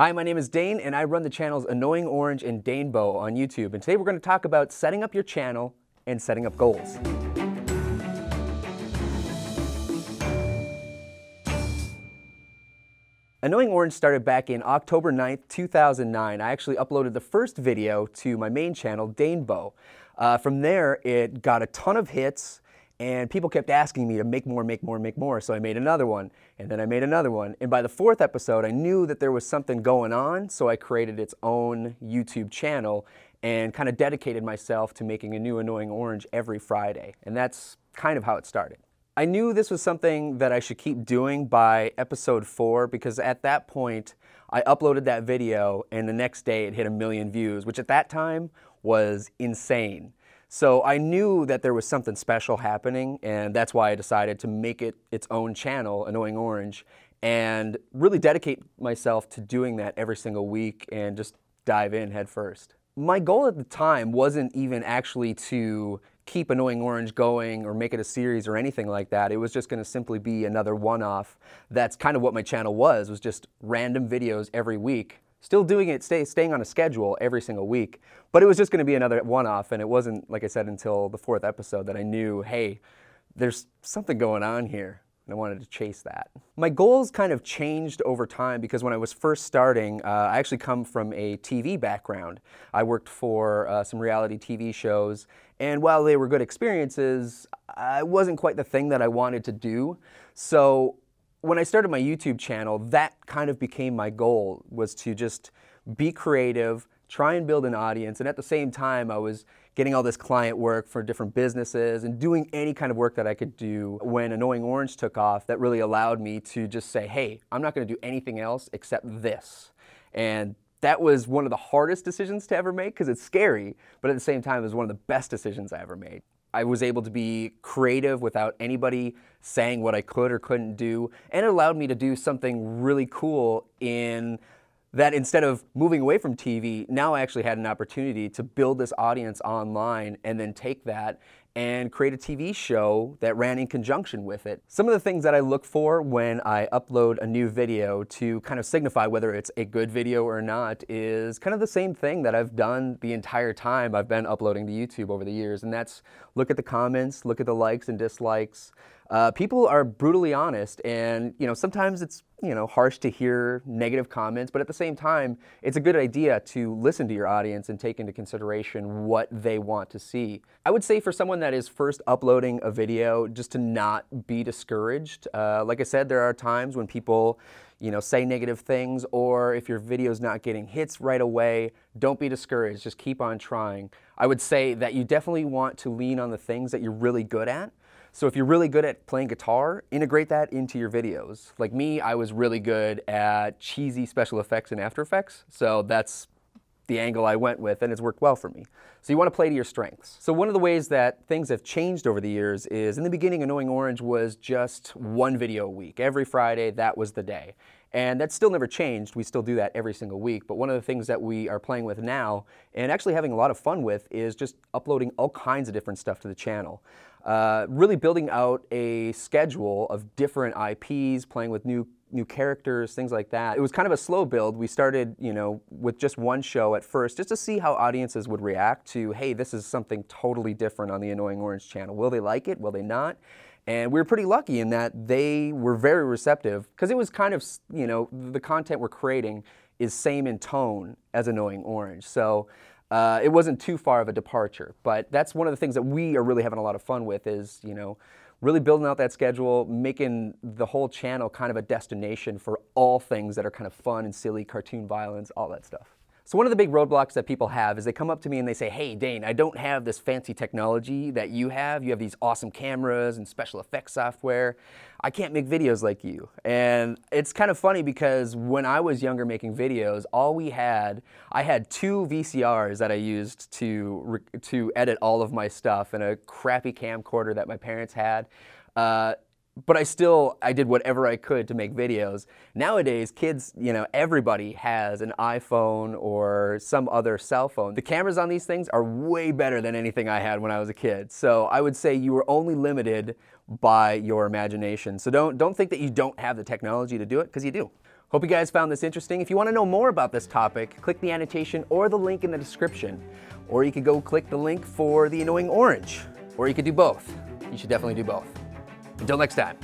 Hi, my name is Dane, and I run the channels Annoying Orange and Danebo on YouTube. And today we're going to talk about setting up your channel and setting up goals. Annoying Orange started back in October 9th, 2009. I actually uploaded the first video to my main channel, Danebo. Uh, from there, it got a ton of hits, and people kept asking me to make more, make more, make more. So I made another one, and then I made another one. And by the fourth episode, I knew that there was something going on, so I created its own YouTube channel and kind of dedicated myself to making a new Annoying Orange every Friday. And that's kind of how it started. I knew this was something that I should keep doing by episode four because at that point I uploaded that video and the next day it hit a million views, which at that time was insane. So I knew that there was something special happening and that's why I decided to make it its own channel, Annoying Orange, and really dedicate myself to doing that every single week and just dive in head first. My goal at the time wasn't even actually to keep Annoying Orange going or make it a series or anything like that. It was just going to simply be another one-off. That's kind of what my channel was, was just random videos every week. Still doing it, stay, staying on a schedule every single week, but it was just going to be another one-off, and it wasn't, like I said, until the fourth episode that I knew, hey, there's something going on here and I wanted to chase that. My goals kind of changed over time because when I was first starting, uh, I actually come from a TV background. I worked for uh, some reality TV shows, and while they were good experiences, I wasn't quite the thing that I wanted to do. So when I started my YouTube channel, that kind of became my goal, was to just be creative, try and build an audience, and at the same time, I was getting all this client work for different businesses and doing any kind of work that I could do when Annoying Orange took off that really allowed me to just say, hey, I'm not going to do anything else except this. And that was one of the hardest decisions to ever make because it's scary, but at the same time, it was one of the best decisions I ever made. I was able to be creative without anybody saying what I could or couldn't do, and it allowed me to do something really cool in that instead of moving away from TV, now I actually had an opportunity to build this audience online and then take that and create a TV show that ran in conjunction with it. Some of the things that I look for when I upload a new video to kind of signify whether it's a good video or not is kind of the same thing that I've done the entire time I've been uploading to YouTube over the years, and that's look at the comments, look at the likes and dislikes, uh, people are brutally honest, and you know sometimes it's you know harsh to hear negative comments, but at the same time, it's a good idea to listen to your audience and take into consideration what they want to see. I would say for someone that is first uploading a video, just to not be discouraged. Uh, like I said, there are times when people you know, say negative things, or if your video is not getting hits right away, don't be discouraged. Just keep on trying. I would say that you definitely want to lean on the things that you're really good at. So if you're really good at playing guitar, integrate that into your videos. Like me, I was really good at cheesy special effects in After Effects, so that's the angle I went with, and it's worked well for me. So you want to play to your strengths. So one of the ways that things have changed over the years is in the beginning, Annoying Orange was just one video a week. Every Friday, that was the day. And that's still never changed. We still do that every single week. But one of the things that we are playing with now and actually having a lot of fun with is just uploading all kinds of different stuff to the channel. Uh, really building out a schedule of different IPs, playing with new new characters, things like that. It was kind of a slow build. We started, you know, with just one show at first, just to see how audiences would react to, hey, this is something totally different on the Annoying Orange channel. Will they like it? Will they not? And we were pretty lucky in that they were very receptive because it was kind of, you know, the content we're creating is same in tone as Annoying Orange. So uh, it wasn't too far of a departure. But that's one of the things that we are really having a lot of fun with is, you know, really building out that schedule, making the whole channel kind of a destination for all things that are kind of fun and silly, cartoon violence, all that stuff. So one of the big roadblocks that people have is they come up to me and they say, hey, Dane, I don't have this fancy technology that you have. You have these awesome cameras and special effects software. I can't make videos like you. And it's kind of funny because when I was younger making videos, all we had, I had two VCRs that I used to, to edit all of my stuff and a crappy camcorder that my parents had. Uh, but I still I did whatever I could to make videos. Nowadays, kids, you know, everybody has an iPhone or some other cell phone. The cameras on these things are way better than anything I had when I was a kid. So I would say you were only limited by your imagination. So don't don't think that you don't have the technology to do it because you do. Hope you guys found this interesting. If you want to know more about this topic, click the annotation or the link in the description. Or you could go click the link for the annoying orange. Or you could do both. You should definitely do both. Until next time.